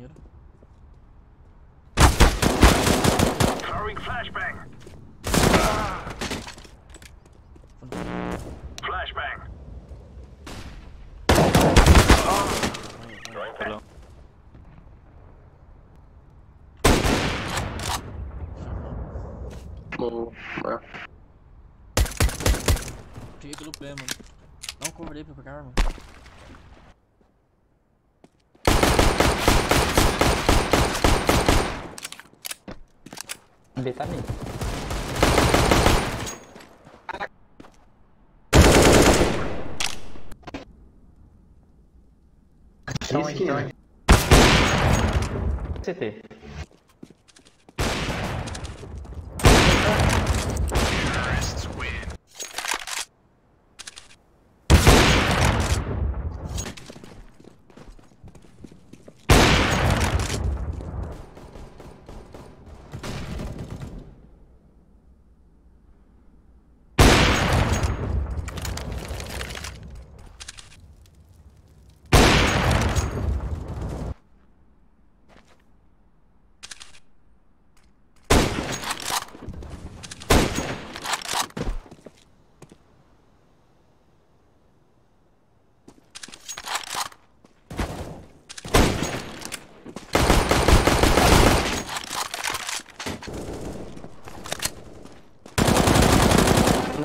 Banheiro. Throwing flashbang. Flashbang. É. Peguei pelo pé, mano. Cover aí pra pegar, mano. B tá. Chão aí, chão aí. CT.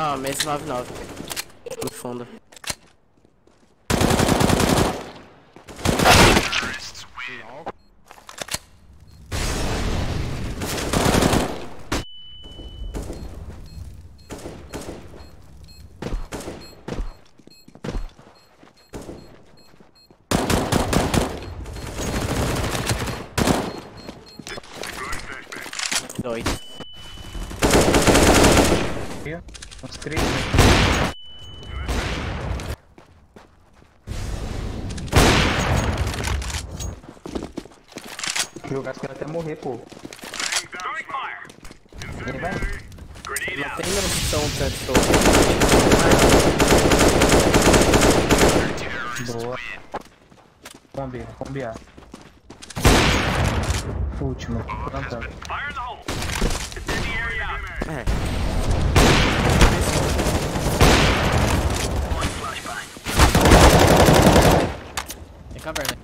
Não, mês 99. No fundo. Dois. Uns três? Jogar que até morrer, pô. Ele vai. Não tem opção tanto. Boa. Vamos B, vamos B. A. Último, plantando. É. Tem caverna.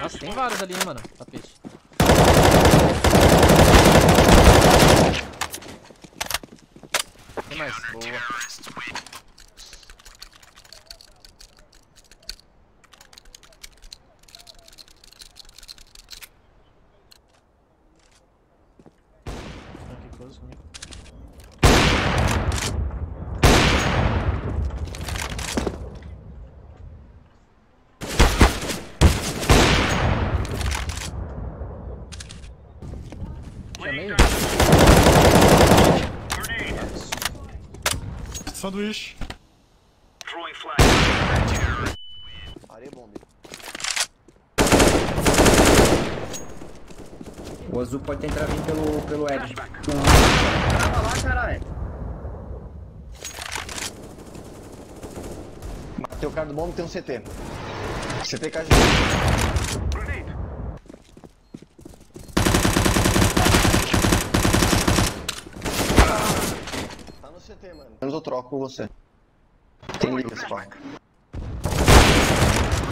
Nossa, tem vários ali, hein, mano. Sanduíche. Areia bomba. O azul pode tentar vir pelo, pelo Ed. Trava lá, caralho. Matei o cara do bomba tem um CT. CT KG. Grenade. Tá no CT, mano. Menos eu troco com você. Tem liga esse pau.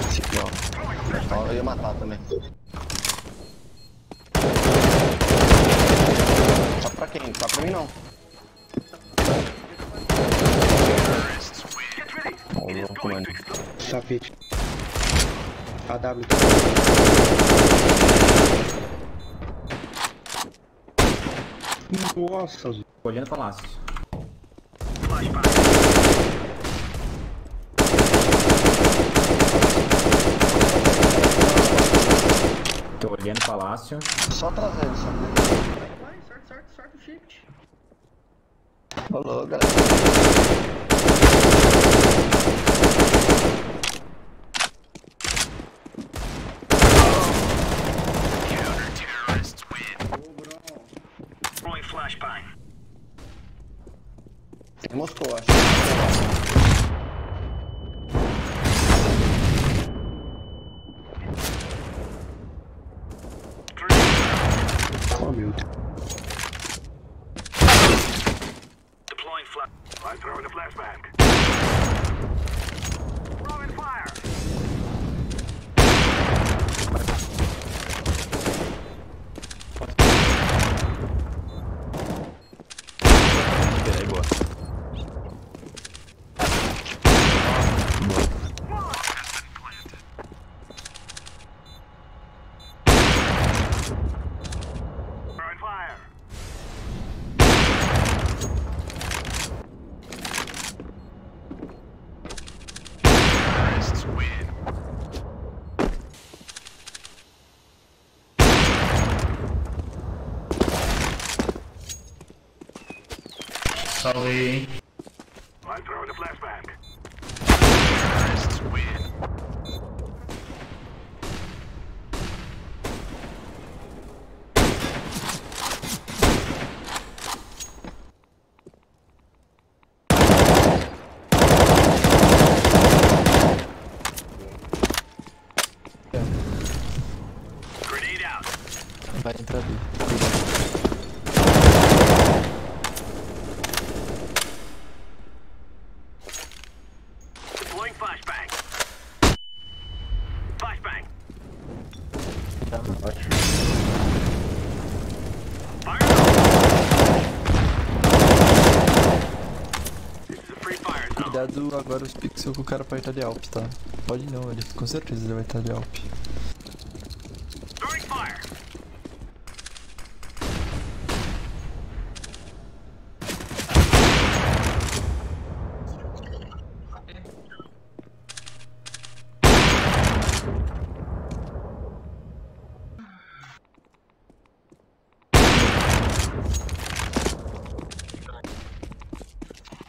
Esse aqui, ó. Eu ia matar também. Tá pra quem? Tá pra mim não. O louco, mano. AW. Nossa, olhando palácios. Tô olhando palácio. Só trazendo, só. Vai, sorte, sorte, sorte o shift. Falou, galera. Counter-terrorists win. Throwing flashbang. Moscou, acho. Sully. I'm throwing a flashbang. Terrorists Vai entrar ali. Cuidado agora os pixels que o cara pode estar de Alp, tá? Pode não, ele com certeza ele vai estar de Alp. Throwing fire.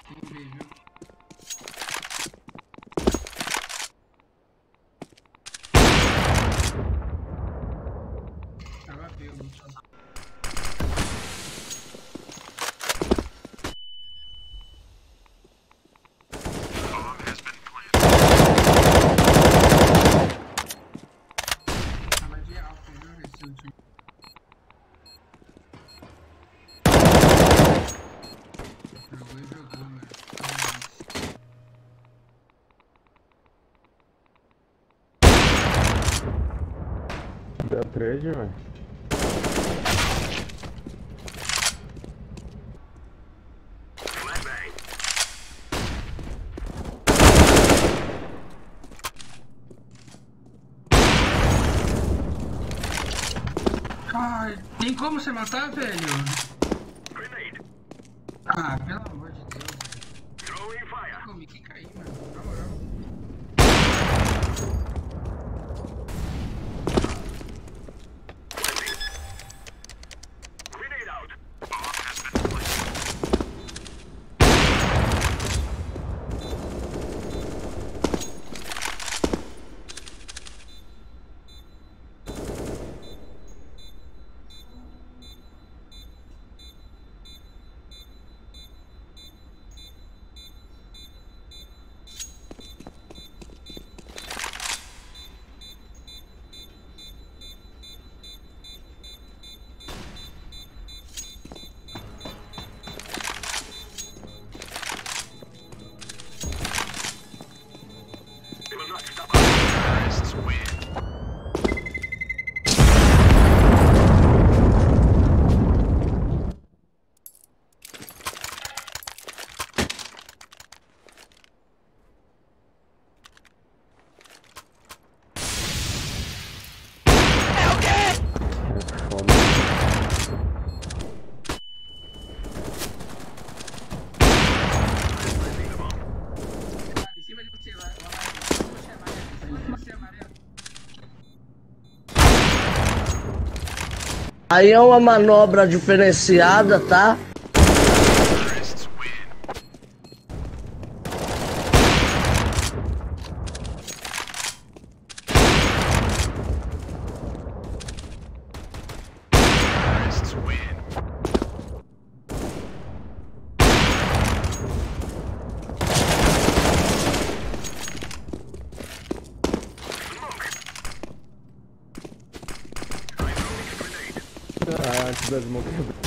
Tem B, viu? Tava B, o Lucas. Tava de alfa, viu? Esse último. Jogou e jogou, mano. Deu trade, velho. Ai, tem como você matar, velho? Grenade. Ah, pelo amor Aí é uma manobra diferenciada, tá? Look at him.